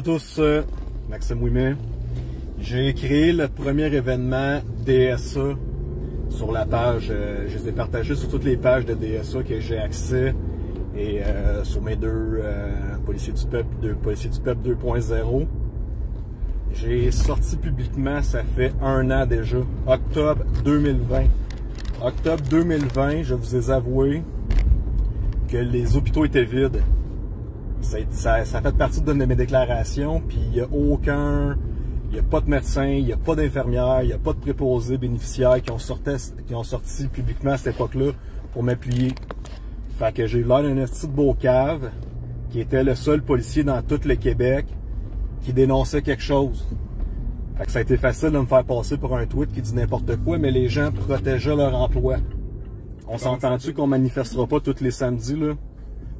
tous, Maxime Ouimet. J'ai créé le premier événement DSA sur la page. Euh, je les ai partagés sur toutes les pages de DSA que j'ai accès et euh, sur mes deux euh, policiers du peuple, deux policiers du peuple 2.0. J'ai sorti publiquement, ça fait un an déjà, octobre 2020. Octobre 2020, je vous ai avoué que les hôpitaux étaient vides. Ça, ça, fait partie de mes déclarations, puis il n'y a aucun, il n'y a pas de médecin, il n'y a pas d'infirmière, il n'y a pas de préposés bénéficiaires qui ont, sorti, qui ont sorti publiquement à cette époque-là pour m'appuyer. Fait que j'ai eu l'air d'un petit beau cave qui était le seul policier dans tout le Québec qui dénonçait quelque chose. Fait que ça a été facile de me faire passer pour un tweet qui dit n'importe quoi, mais les gens protégeaient leur emploi. On s'entend-tu qu'on manifestera pas tous les samedis, là?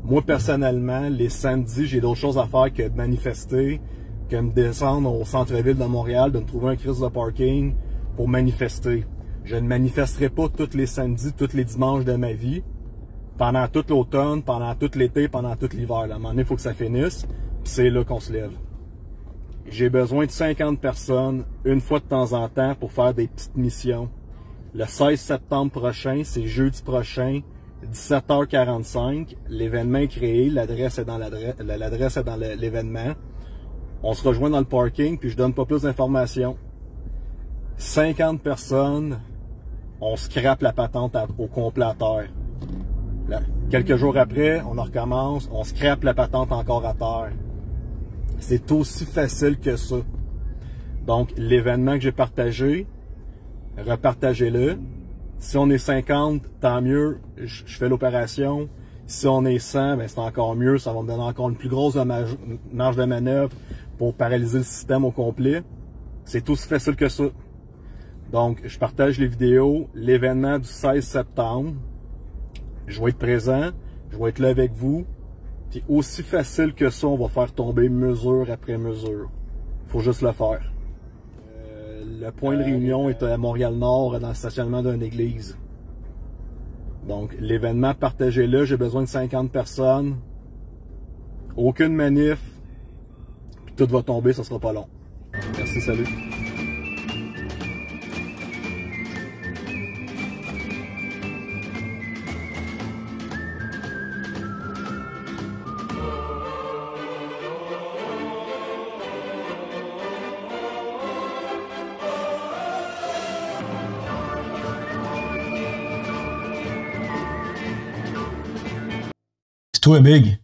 Moi, personnellement, les samedis, j'ai d'autres choses à faire que de manifester, que me descendre au centre-ville de Montréal, de me trouver un crise de parking pour manifester. Je ne manifesterai pas tous les samedis, tous les dimanches de ma vie, pendant tout l'automne, pendant tout l'été, pendant tout l'hiver. À un moment donné, il faut que ça finisse, puis c'est là qu'on se lève. J'ai besoin de 50 personnes, une fois de temps en temps, pour faire des petites missions. Le 16 septembre prochain, c'est jeudi prochain, 17h45, l'événement est créé, l'adresse est dans l'adresse dans l'événement. On se rejoint dans le parking, puis je donne pas plus d'informations. 50 personnes, on scrape la patente au complet à terre. quelques jours après, on recommence, on scrape la patente encore à terre. C'est aussi facile que ça. Donc, l'événement que j'ai partagé, repartagez-le. Si on est 50, tant mieux, je, fais l'opération. Si on est 100, ben c'est encore mieux, ça va me donner encore une plus grosse marge de manœuvre pour paralyser le système au complet. C'est aussi facile que ça. Donc, je partage les vidéos, l'événement du 16 septembre. Je vais être présent, je vais être là avec vous. Puis aussi facile que ça, on va faire tomber mesure après mesure. Faut juste le faire. Le point de réunion est à Montréal-Nord, dans le stationnement d'une église. Donc, l'événement, partagez-le. J'ai besoin de 50 personnes. Aucune manif. Puis tout va tomber, ça sera pas long. Merci, salut. Too big.